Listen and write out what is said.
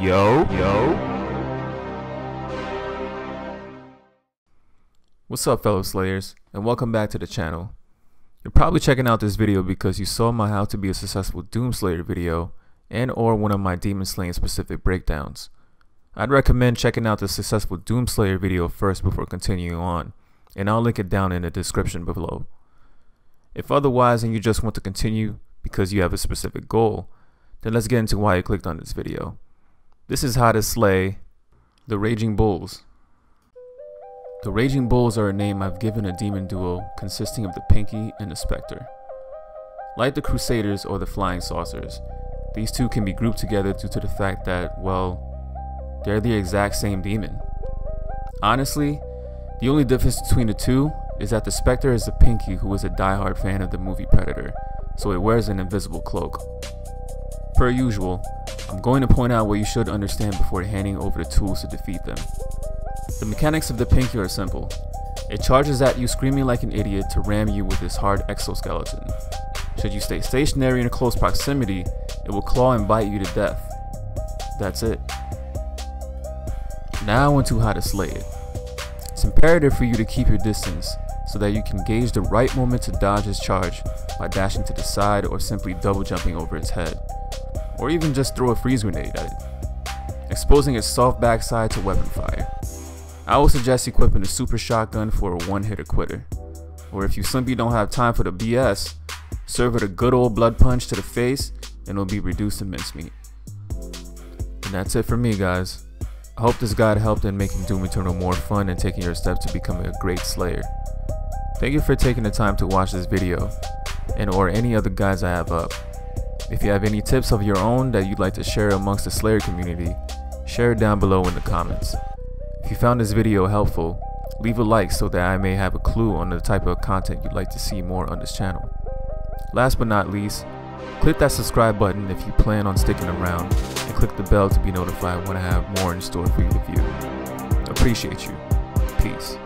Yo, yo. What's up fellow Slayers and welcome back to the channel. You're probably checking out this video because you saw my how to be a successful Doomslayer video and or one of my Demon Slaying specific breakdowns. I'd recommend checking out the successful Doomslayer video first before continuing on and I'll link it down in the description below. If otherwise and you just want to continue because you have a specific goal, then let's get into why you clicked on this video. This is how to slay the Raging Bulls. The Raging Bulls are a name I've given a demon duo consisting of the Pinky and the Spectre. Like the Crusaders or the Flying Saucers, these two can be grouped together due to the fact that, well, they're the exact same demon. Honestly, the only difference between the two is that the Spectre is a Pinky who is a die-hard fan of the movie Predator, so it wears an invisible cloak. Per usual, I'm going to point out what you should understand before handing over the tools to defeat them. The mechanics of the Pinky are simple. It charges at you screaming like an idiot to ram you with its hard exoskeleton. Should you stay stationary in close proximity, it will claw and bite you to death. That's it. Now onto how to slay it. It's imperative for you to keep your distance so that you can gauge the right moment to dodge its charge by dashing to the side or simply double jumping over its head. Or even just throw a freeze grenade at it, exposing its soft backside to weapon fire. I would suggest equipping a super shotgun for a one hitter quitter. Or if you simply don't have time for the BS, serve it a good old blood punch to the face and it'll be reduced to mincemeat. And that's it for me guys. I hope this guide helped in making Doom Eternal more fun and taking your steps to becoming a great slayer. Thank you for taking the time to watch this video and or any other guides I have up. If you have any tips of your own that you'd like to share amongst the Slayer community, share it down below in the comments. If you found this video helpful, leave a like so that I may have a clue on the type of content you'd like to see more on this channel. Last but not least, click that subscribe button if you plan on sticking around and click the bell to be notified when I have more in store for you to view. Appreciate you. Peace.